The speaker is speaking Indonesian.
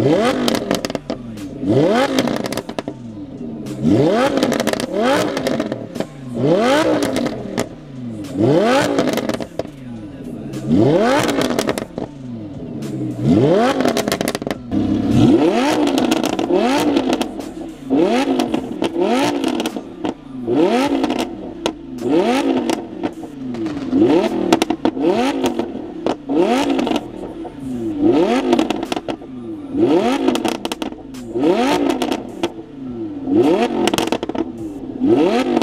What? What?